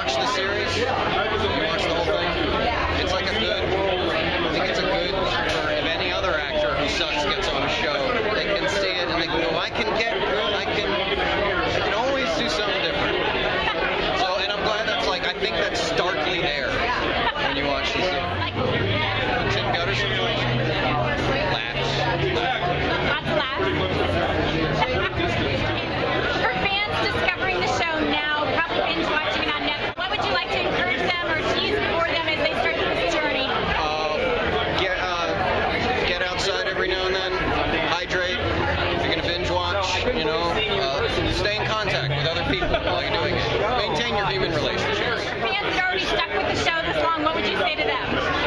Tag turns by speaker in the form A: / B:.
A: watch the series, watch the whole thing. It's like a good. I think it's a good for if any other actor who sucks gets on a show, they can see it and they can go, I can get good. I can. I can always do something different. So, and I'm glad that's like. I think that's starkly there when you watch the series. Tim Gutterson laughs.
B: Lots of laughs. For fans discovering the show now, probably binge watching it on Netflix, what would you like to encourage them or tease for them as they start this journey?
A: Uh, get uh, get outside every now and then. Hydrate. If you're gonna binge watch, you know, uh, stay in contact with other people while you're doing it. Maintain your human relationships.
B: Fans that already stuck with the show this long, what would you say to them?